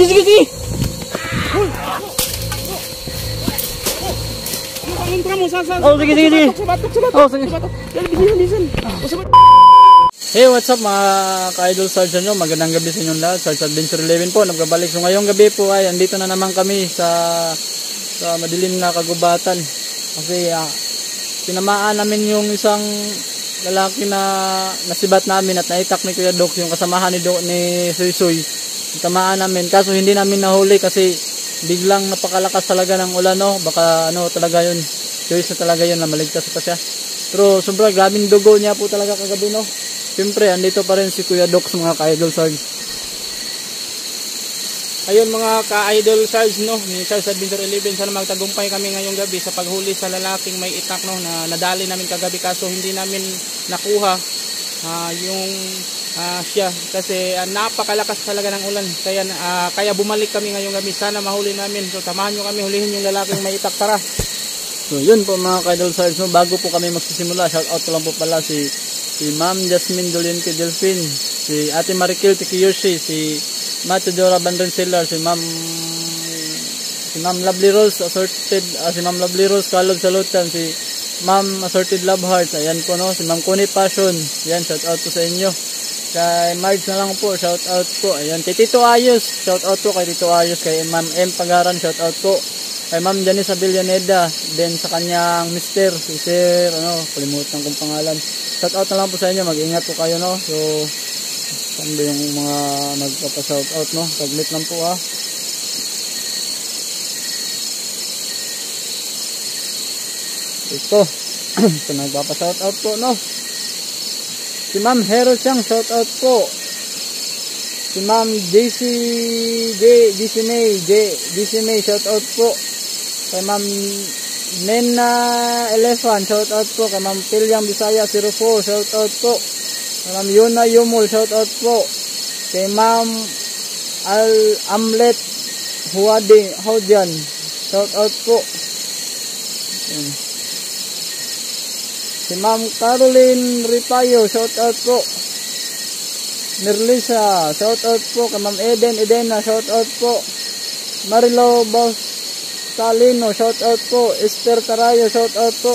Sige, sige, sige! Oh, sige, sige, sige. Oh, sige. Hey, what's up mga ka-idol Sarge nyo? Magandang gabi sa inyong lahat. Sarge Adventure 11 po, nagbabalik. So ngayong gabi po ay andito na naman kami sa sa madilim na kagubatan. Kasi ah, tinamaan namin yung isang lalaki na nasibat namin at naitak ni Kuya Doc, yung kasamahan ni, Do, ni Suy Suy. Tamaan namin. Kaso hindi namin nahuli kasi biglang napakalakas talaga ng ulan, no? Baka ano talaga yun. Choice na talaga yun na maligtas pa siya. Pero sobrang grabing dugo niya po talaga kagabi, no? Siyempre, andito pa rin si Kuya Doc sa mga ka-idol Sarge. Ayun mga ka-idol Sarge no, ni Sarge Adventure 11 sana magtagumpay kami ngayong gabi sa paghuli sa lalaking may itak no na nadali namin kagabi kaso hindi namin nakuha ah, yung ah, siya. Kasi ah, napakalakas talaga ng ulan. Kaya ah, kaya bumalik kami ngayong gabi. Sana mahuli namin. So tamahan nyo kami. Hulihin yung lalaking may itak tara So, yun po mga ka-idol Sarge. No? Bago po kami magsisimula, shout out ko lang po pala si si Ma'am Jasmine Doliente Delfin, si Ate Marikil Tikiyoshi, si Macho Jora Banrenseller, si Ma'am si Ma'am Lovely Rose Assorted, ah, si Ma'am Lovely Rose Kalog Salutan, si Ma'am Assorted Love Hearts, ayan po no, si Ma'am Kuni Passion, yan shout out po sa inyo. Kay Marge na lang po, shout out po. Ayan, kay Tito Ayos, shout out po kay Tito Ayos, kay Ma'am M Pagaran, shout out po. Kay Ma'am Janice Avellaneda, then sa kanyang mister, si Sir, ano, kalimutan kong pangalan. Shout out na lang po sa inyo, mag-ingat po kayo, no. So, saan ba yung mga nagpapa-shout out, no? Saglit lang po, ha. Ito, ito nagpapa-shout out po, no. Si Ma'am Hero Chang, shout out po. Si Ma'am JC J JC May, J JC May, shout out po. Kay Ma'am Nena Elephant, shout out po. Kay Ma'am Pilyang Bisaya 04, shout out po. Kay Ma'am Yuna Yumul, shout out po. Kay Ma'am Al Amlet Huwadi Hodian, shout out po. Yan. Si Ma'am Caroline Ripayo, shout out po. Merlisa, shout out po. Kay Ma'am Eden Edena, shout out po. Marilo Salino, shout out po. Esther Tarayo, shout out po.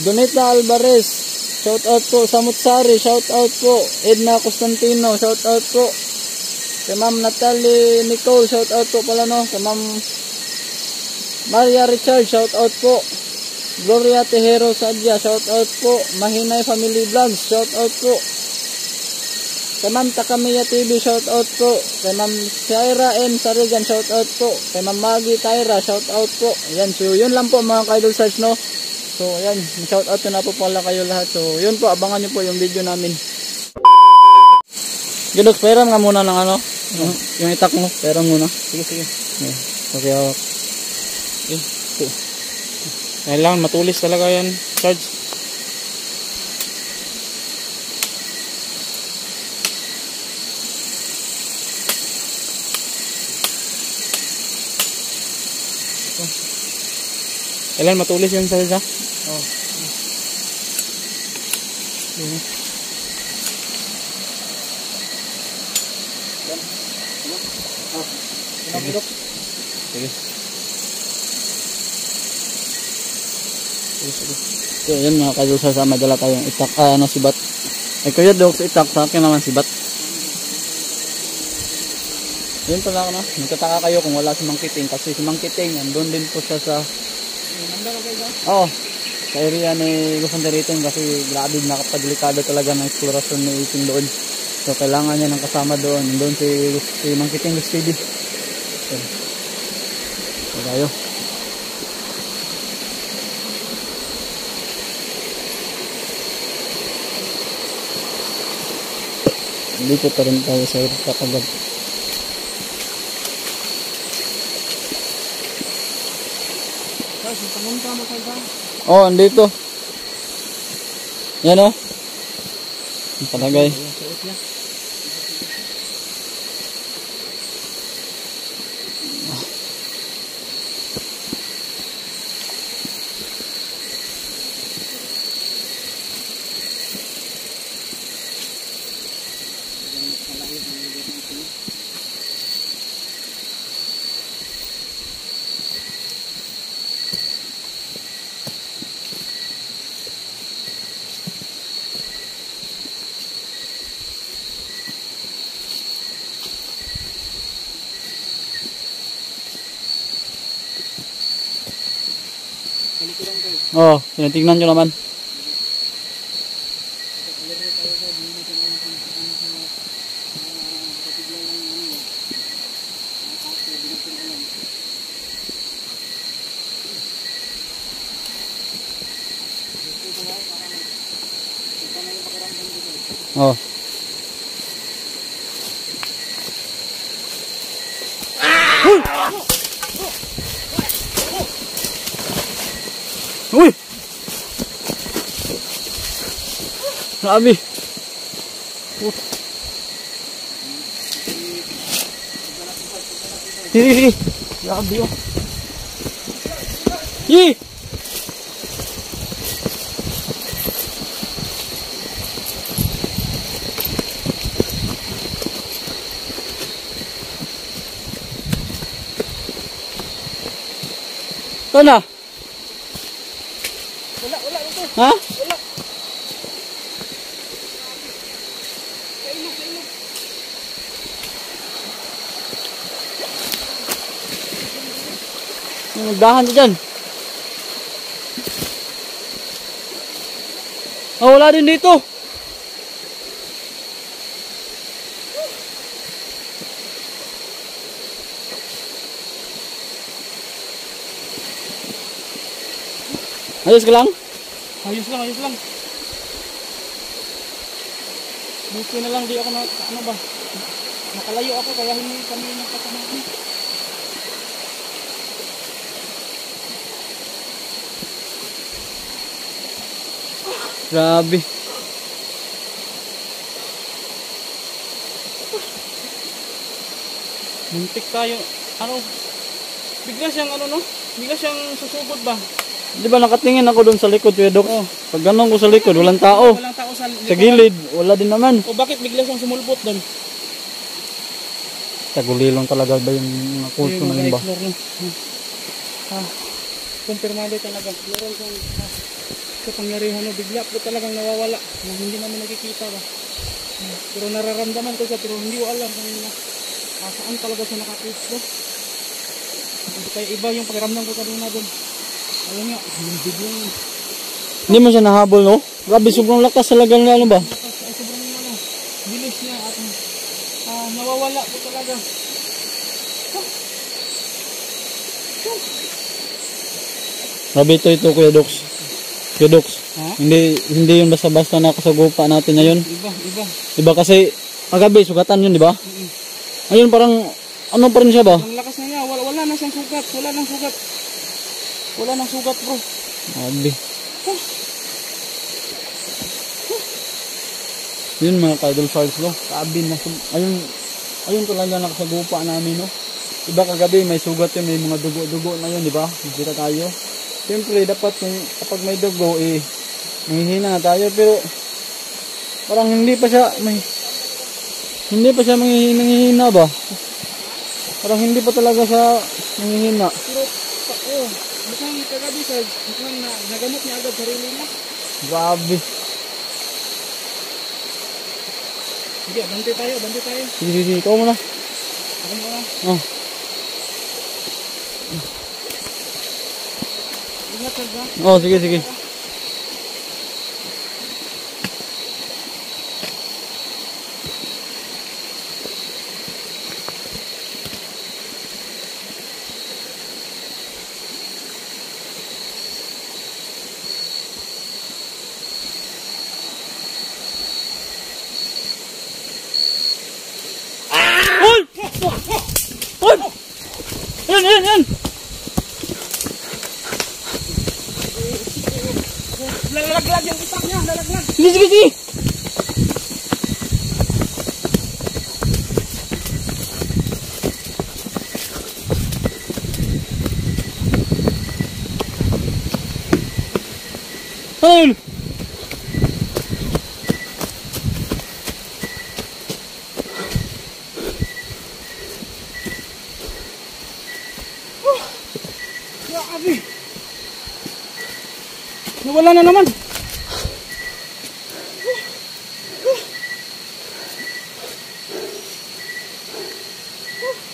Donita Alvarez, shout out po. Samutsari, shout out po. Edna Constantino, shout out po. Kay Ma'am Natalie Nicole, shout out po pala no. Kay Ma'am Maria Richard, shout out po. Gloria Tejero Sadya, shout out po. Mahinay Family Vlogs, shout out po. Kay Ma'am Takamiya TV, shout out po. Kay Ma'am Shaira M. Sarigan, shout out po. Kay Ma'am Maggie Tyra, shout out po. Ayan, so yun lang po mga ka-idol search, no? So, ayan, shout out na po pala kayo lahat. So, yun po, abangan nyo po yung video namin. Gilos, pairan nga muna ng ano, yung, yung itak mo, pairan muna. sige sige Yeah. Okay, hawak. Kailangan matulis talaga yan Sarge Kailan matulis yun Sarge ha? Oh. Yun. Sige. Sige, sige. So, yun mga kaidol sa sama dala tayong itak, ah, ano, sibat. Ay, kuya dog sa itak, sa akin naman sibat. Yun pala ako, no? Nagtataka kayo kung wala si Mang Kiting kasi si Mang Kiting, andun din po siya sa, oo, sa area ni Gufanderiton kasi grabe nakapadelikado talaga ng eksplorasyon ni Iting doon. So, kailangan niya ng kasama doon. Doon si, si Mang Kiting Luspidi. So, so. Dito pa rin tayo sa kakagad. Oh, andito. Yan oh. Ang palagay. Yung suot niya Oh, tinitingnan nyo naman. Oh. Grabe. Oh. Sige, sige. Grabe oh. Yi! Ito na. Wala, wala ito. Ha? Wala. Nagdahan dyan. Ah, wala din dito. Ayos ka lang? Ayos lang, ayos lang. Buti na lang di ako na, ano ba, nakalayo ako kaya hindi kami nagkasama. Grabe. Muntik tayo, ano, bigla siyang ano no, bigla siyang susugod ba? Di ba nakatingin ako doon sa likod, Kuya Doc? Pag ganun ko sa likod, walang tao. Walang tao sa, Sa gilid, wala din naman. O bakit bigla siyang sumulpot doon? Tagulilong talaga ba yung mga kulto na yun ba? Ah, kumpirmado talaga. Meron siyang ah, kapangyarihan no, bigla po talagang nawawala na hindi namin nakikita ba. Ah, pero nararamdaman ko siya pero hindi ko alam kung ah, saan talaga siya nakapwesto. Kaya iba yung pakiramdam ko kanina doon. Alam nga, biglang Hindi mo siya nahabol, no? Grabe, sobrang lakas talaga na ano ba? ay sobrang ano, bilis niya at ah, nawawala po talaga. Grabe ito, ito, Kuya Dox. Kuya Dox. Ha? Hindi, hindi yung basta-basta nakasagupa natin ngayon. Iba, iba. Diba kasi, kagabi, sugatan yun, di ba? Mm-mm. Ayun, parang, ano pa rin siya ba? Ang lakas na niya, wala, wala na siyang sugat, wala nang sugat. Wala nang sugat bro. Grabe. Yun mga ka-idol files, no? Grabe na, ayun, ayun talaga nakasagupa namin, no? Diba kagabi may sugat yun, may mga dugo-dugo na yun, di ba? Nakita tayo. Siyempre, dapat kung, kapag may dugo, eh, manghihina na tayo, pero parang hindi pa siya, may, hindi pa siya manghihina, ba? Parang hindi pa talaga siya manghihina. Pero, oh, mukhang kagabi sa, mukhang na, nagamot niya agad sarili niya. Grabe. Sige, bante tayo, bante tayo. Sige, sige. Ikaw muna. Ako muna. Oh. Ingat ka ba? Oh, sige, sige. Ayun! Grabe. Nawala na naman.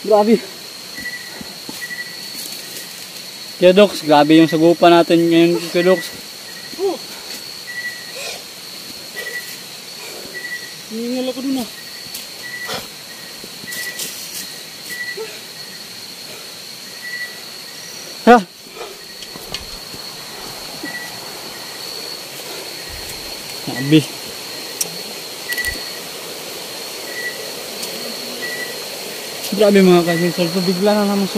Grabe. Kuya Dox, grabe yung sagupa natin ngayon, Dox. Hiningal ako dun ah. Ha? Grabe. Grabe mga kaibigan, so bigla na naman.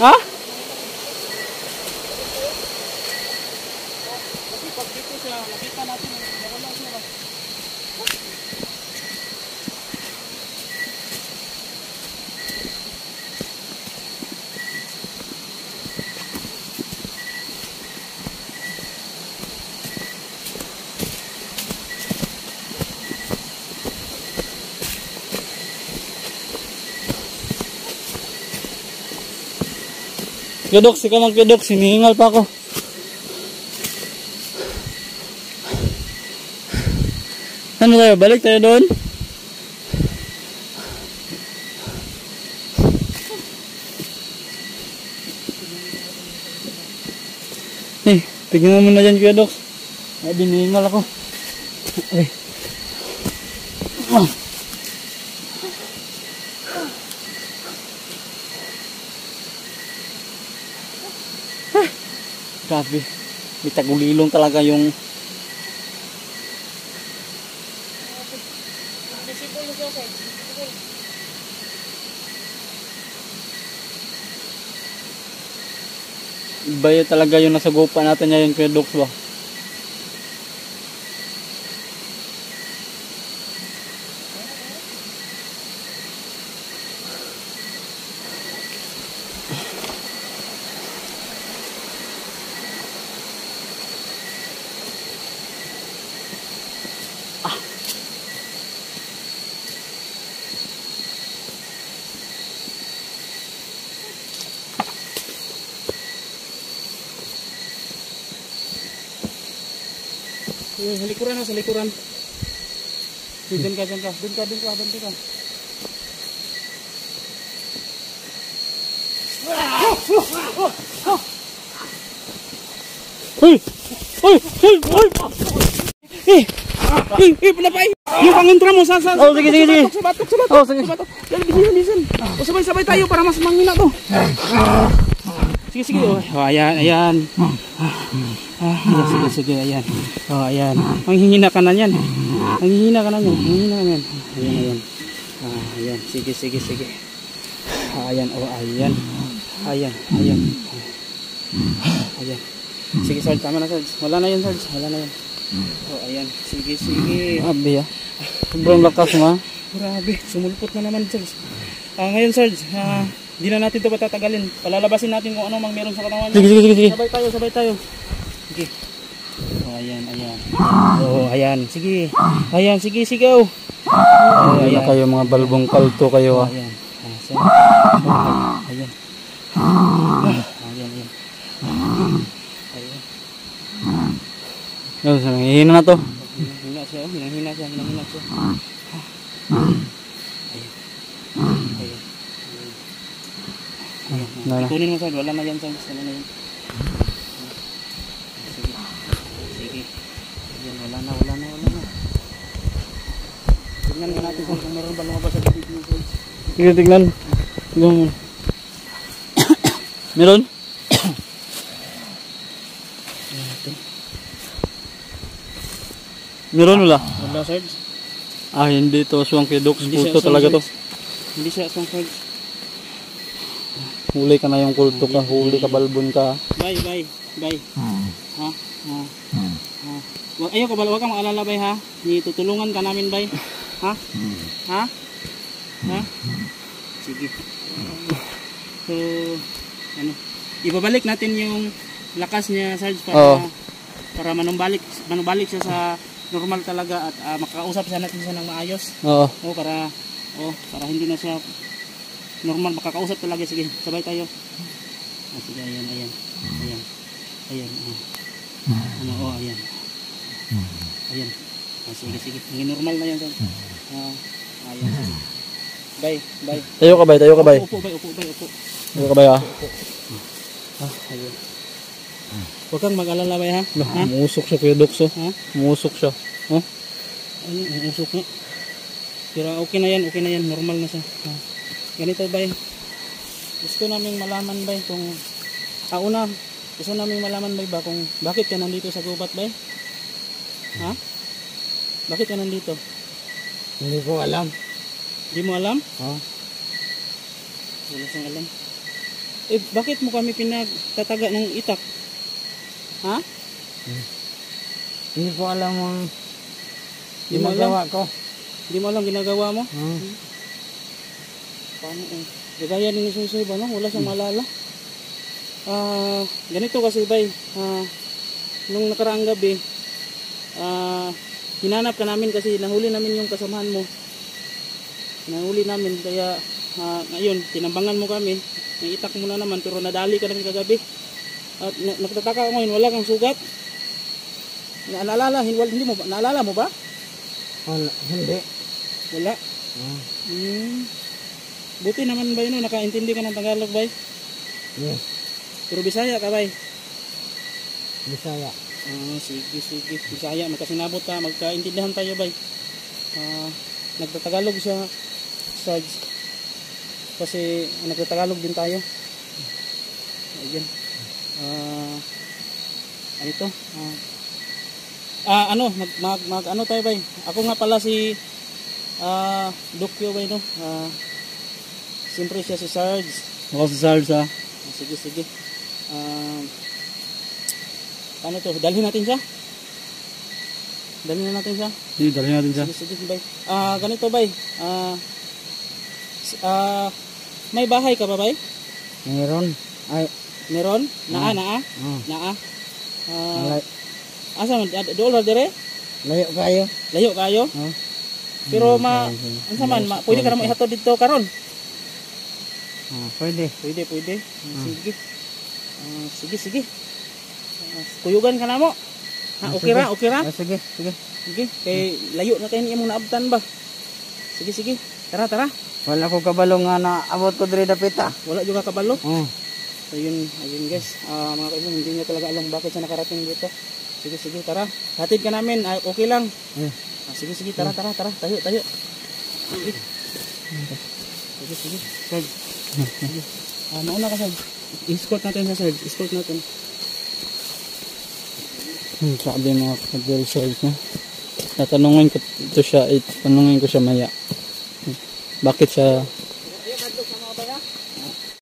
Ah? Kudox, ikaw lang Kudox, hinihingal pa ako. Ano tayo, balik tayo doon? Eh, tignan mo na dyan Kuya Dox. Ay, binihingal ako. Ay. Ah. Grabe. May tagulilong talaga yung iba yun talaga yung nasagupa natin ngayon Kuya Dox ba? Yung sa likuran na, sa likuran. Diyan ka, diyan ka. Doon ka, doon ka, doon ka. Hoy! Hoy! Hoy! Hoy! Eh! Eh, eh, palapay! Yung pangontra mo, sa, sa, Oh, sige, sige, sige. Sa batok, sa batok, Oh, sige. sa batok. Dali, bilisan, bilisan. O, sabay-sabay tayo para mas manghina to. Sige, sige. Oh, oh ayan, ayan. Ah, sige, sige, sige, ayan. Oh, ayan. Manghihina ka na yan. Manghihina ka na yan. Manghihina ka na yan. Ayan, ayan. Ah, ayan. Sige, sige, sige. Ah, ayan, oh, ayan. Ayan, ayan. Ayan. Sige, Sarge, tama na, Sarge. Wala na yan, Sarge. Wala na yan. Oh, ayan. Sige, sige. Grabe ah. Sobrang lakas mo ah. Grabe, sumulpot na naman, Sarge. Ah, ngayon, Sarge, ah, di na natin ito patatagalin. Palalabasin natin kung ano mang meron sa katawan Sige, sige, sige, sige. Sabay tayo, sabay tayo. Sige. Oh, ayan, ayan. Oh, ayan. Sige. Ayan, sige, sigaw. Oh, Ayan ayan. kayo mga balbong kalto kayo Oh, ah. ayan. Ah, so, oh, ayan. Ah, ayan, ayan. Ayan. Yun, hihina na to. Hina siya, oh. Hinang-hina siya, hinang-hina siya. Ayan. Ayan. Na, na. Kunin mo sir, wala na yan sir. Wala na yan. Sige. Sige. Yan, wala na, wala na, wala na. Tignan nga natin kung kung meron ba lumabas sa bibig mo sir. Sige, tignan. Tignan mo. Meron? Meron wala? Wala sir. Ah, hindi to. Siya Kulto aswang, talaga to. Hindi siya aswang sir. Huli ka na yung kulto ka. Huli ka balbon ka. Bye, bye, bye. Ha? Ha? Ha? Wag, ayaw ka wag kang maalala bay ha? Tutulungan ka namin bay. Ha? Ha? Ha? Sige. So, ano, ibabalik natin yung lakas niya Sarge para Oo. para manumbalik manumbalik siya sa normal talaga at ah, makakausap siya natin siya ng maayos. Oo. Oh, para oh, para hindi na siya normal makakausap talaga sige. Sabay tayo. Ah, sige, ayan, ayan. Ayan. Ayan. Oh. Ano, oh, ayan. Ayan. Ah, sige, sige. Naging normal na yan. Sir. Ah, ayan. Bay, bay. Tayo ka bay, tayo ka bay. Upo, bay, upo, bay, upo. Tayo ka bay ah. Ah, ayun. Huwag kang mag-alala bay ha. Ha? Musok siya kuya Dokso. Ha? Musok siya. Oh. Ayun, ang usok nga. Pero okay na yan, okay na yan, normal na siya. Ah, ganito bay. Gusto namin malaman bay kung ah, una, gusto namin malaman bay ba kung bakit ka nandito sa gubat bay? Ha? Bakit ka nandito? Hindi ko alam. Di mo alam? Oh. Wala siyang alam. Eh, bakit mo kami pinagtataga ng itak? Ha? Hindi ko alam ang alam? ko. Di mo alam ginagawa mo? Hmm. Paano eh? Gagaya ni Susoy ba no? Wala siyang malala. Ah, ganito kasi bay. Ah, nung nakaraang gabi, ah, hinanap ka namin kasi nahuli namin yung kasamahan mo. Nahuli namin kaya ah, ngayon tinambangan mo kami. Naitak mo na naman pero nadali ka namin kagabi. At na, nagtataka ako ngayon wala kang sugat. Naalala, hindi, hindi mo ba? Naalala mo ba? Wala. Hindi. Wala. Oh. Hmm. Buti naman ba yun, no? nakaintindi ka ng Tagalog bay? Yes. Pero Bisaya ka bay? Bisaya. Ah, sige, sige. Bisaya, magkasinabot ka, magkaintindihan tayo bay. Ah, nagtatagalog siya sa kasi nagtatagalog din tayo. Ayun. Ah, ano ito? Ah, ah ano, mag, mag, mag ano tayo bay? Ako nga pala si ah, Dokyo bay no? Ah, siyempre siya si Sarge. Ako si Sarge ah. Ah, Sige, sige. Um, paano to? Dalhin natin siya? Dalhin na natin siya? Sige, dalhin natin siya. Sige, sige, bay. Ah, ganito, bay. Ah, s- ah, may bahay ka ba, bay? Meron. Ay. Meron? Naa, naa? Oh. Naa? Ah, asa man? Ah, Dool ra dire? Layo kayo. Layo kayo? Oh. Pero ma, unsa man, ma, pwede ka na mo ihatod dito karon? Oh, pwede. Pwede, pwede. Ah, Sige. Ah, sige, sige. Ah, kuyugan ka na mo. Ha, Ah, okay sige. ra, okay ra? Ah, sige, sige. Sige, kay layo na kayo imong naabtan ba? Sige, sige. Tara, tara. Wala ko kabalo nga na abot ko diri dapita. Wala juga kabalo. Oh. So yun, ayun guys. Ah, mga kaibigan, hindi niya talaga alam bakit siya nakarating dito. Sige, sige, tara. Hatid ka namin. Ah, okay lang. Eh. Ah, sige, sige, tara, tara, tara. Tayo, tayo. Sige. Sige, sige. Sir. Sige. Ah, mauna ka, sir. Escort natin sa sir. Escort natin. Hmm, sabi mga kadol Sarge na. Tatanungin ko ito siya, it, tanungin ko siya maya. Hmm. Bakit siya